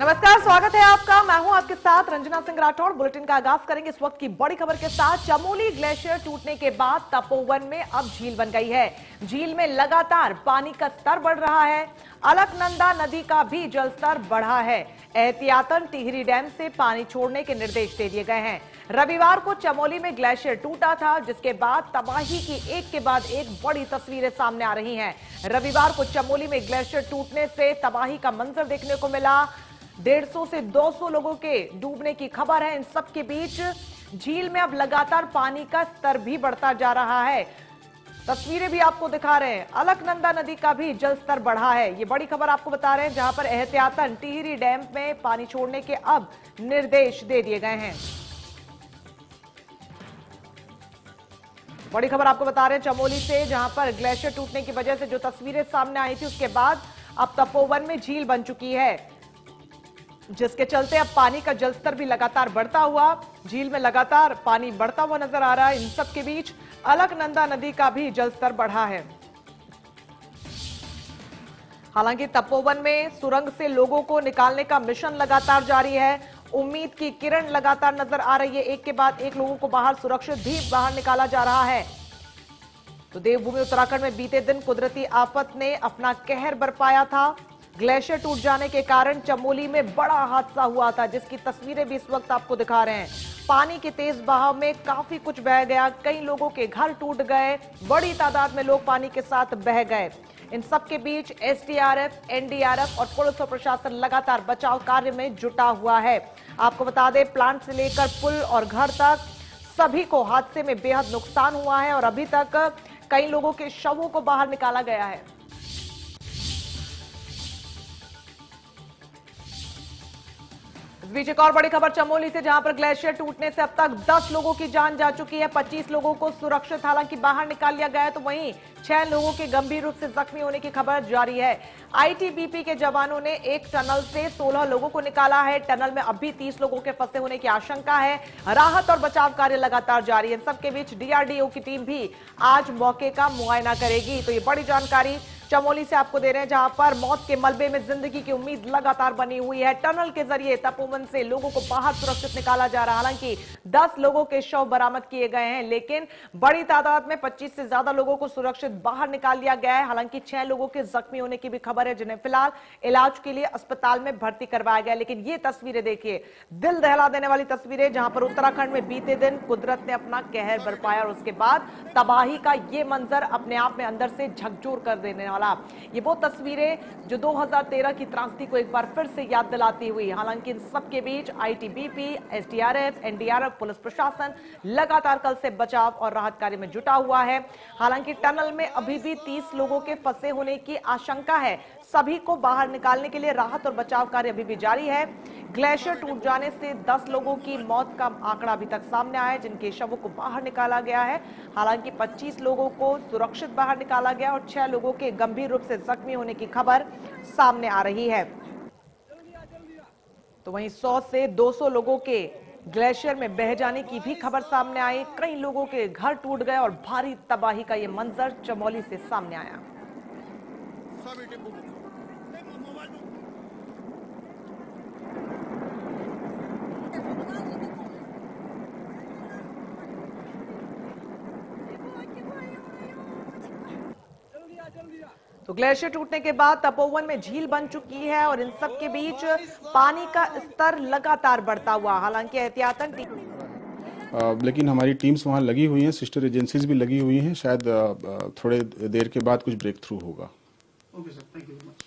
नमस्कार, स्वागत है आपका। मैं हूँ आपके साथ रंजना सिंह राठौड़ बुलेटिन का आगाज़ करेंगे इस वक्त की बड़ी खबर के साथ। चमोली ग्लेशियर टूटने के बाद तपोवन में अब झील बन गई है। झील में लगातार पानी का स्तर बढ़ रहा है। अलकनंदा नदी का भी जलस्तर बढ़ा है। एहतियातन टिहरी डैम से पानी छोड़ने के निर्देश दे दिए गए हैं। रविवार को चमोली में ग्लेशियर टूटा था, जिसके बाद तबाही की एक के बाद एक बड़ी तस्वीरें सामने आ रही हैं। रविवार को चमोली में ग्लेशियर टूटने से तबाही का मंजर देखने को मिला। डेढ़ सौ से 200 लोगों के डूबने की खबर है। इन सब के बीच झील में अब लगातार पानी का स्तर भी बढ़ता जा रहा है। तस्वीरें भी आपको दिखा रहे हैं। अलकनंदा नदी का भी जल स्तर बढ़ा है। ये बड़ी खबर आपको बता रहे हैं, जहाँ पर एहतियातन टिहरी डैम में पानी छोड़ने के अब निर्देश दे दिए गए हैं। बड़ी खबर आपको बता रहे हैं, चमोली से, जहाँ पर ग्लेशियर टूटने की वजह से जो तस्वीरें सामने आई थी, उसके बाद अब तपोवन में झील बन चुकी है। जिसके चलते अब पानी का जलस्तर भी लगातार बढ़ता हुआ, झील में लगातार पानी बढ़ता हुआ नज़र आ रहा है। इन सब के बीच अलकनंदा नदी का भी जलस्तर बढ़ा है। हालाँकि तपोवन में सुरंग से लोगों को निकालने का मिशन लगातार जारी है। उम्मीद की किरण लगातार नज़र आ रही है। एक के बाद एक लोगों को बाहर सुरक्षित भी बाहर निकाला जा रहा है। तो देवभूमि उत्तराखंड में बीते दिन कुदरती आफत ने अपना कहर बरपाया था। ग्लेशियर टूट जाने के कारण चमोली में बड़ा हादसा हुआ था जिसकी तस्वीरें भी इस वक्त आपको दिखा रहे हैं। पानी के तेज बहाव में काफ़ी कुछ बह गया कई लोगों के घर टूट गए बड़ी तादाद में लोग पानी के साथ बह गए। इन सब के बीच एसडीआरएफ, एनडीआरएफ और पुलिस और प्रशासन लगातार बचाव कार्य में जुटा हुआ है। आपको बता दें प्लांट से लेकर पुल और घर तक सभी को हादसे में बेहद नुकसान हुआ है और अभी तक कई लोगों के शवों को बाहर निकाला गया है। इस बीच एक और बड़ी खबर चमोली से, जहाँ पर ग्लेशियर टूटने से अब तक 10 लोगों की जान जा चुकी है। 25 लोगों को सुरक्षित, हालाँकि बाहर निकाल लिया गया है तो वहीं छह लोगों के गंभीर रूप से जख्मी होने की खबर जारी है। आईटीबीपी के जवानों ने एक टनल से 16 लोगों को निकाला है। टनल में अभी 30 लोगों के फंसे होने की आशंका है। राहत और बचाव कार्य लगातार जारी है। सबके बीच डीआरडीओ की टीम भी आज मौके का मुआयना करेगी। तो ये बड़ी जानकारी चमोली से आपको दे रहे हैं, जहाँ पर मौत के मलबे में ज़िंदगी की उम्मीद लगातार बनी हुई है। टनल के ज़रिए तपोवन से लोगों को बाहर सुरक्षित निकाला जा रहा है। हालाँकि 10 लोगों के शव बरामद किए गए हैं, लेकिन बड़ी तादाद में 25 से ज़्यादा लोगों को सुरक्षित बाहर निकाल लिया गया है। हालाँकि छह लोगों के जख्मी होने की भी खबर है, जिन्हें फ़िलहाल इलाज के लिए अस्पताल में भर्ती करवाया गया लेकिन ये तस्वीरें देखिए, दिल दहला देने वाली तस्वीरें, जहाँ पर उत्तराखंड में बीते दिन कुदरत ने अपना कहर बरपाया और उसके बाद तबाही का ये मंजर अपने आप में अंदर से झकझोर कर देने वाला ये वो तस्वीरें जो 2013 की त्रासदी को एक बार फिर से याद दिलाती हुई हालाँकि इन सबके बीच आईटीबीपी एसडीआरएफ एनडीआरएफ पुलिस प्रशासन लगातार कल से बचाव और राहत कार्य में जुटा हुआ है। हालाँकि टनल में अभी भी 30 लोगों के फंसे होने की आशंका है। सभी को बाहर निकालने के लिए राहत और बचाव कार्य अभी भी जारी है। ग्लेशियर टूट जाने से 10 लोगों की मौत का आंकड़ा अभी तक सामने आया है, जिनके शवों को बाहर निकाला गया है। हालाँकि 25 लोगों को सुरक्षित बाहर निकाला गया और 6 लोगों के गंभीर रूप से जख्मी होने की खबर सामने आ रही है। तो वहीं 100 से 200 लोगों के ग्लेशियर में बह जाने की भी खबर सामने आई। कई लोगों के घर टूट गए और भारी तबाही का ये मंजर चमोली से सामने आया। तो ग्लेशियर टूटने के बाद तपोवन में झील बन चुकी है और इन सब के बीच पानी का स्तर लगातार बढ़ता हुआ हालाँकि एहतियातन टीम लेकिन हमारी टीम्स वहाँ लगी हुई हैं सिस्टर एजेंसीज भी लगी हुई हैं शायद थोड़े देर के बाद कुछ ब्रेक थ्रू होगा okay sir thank you much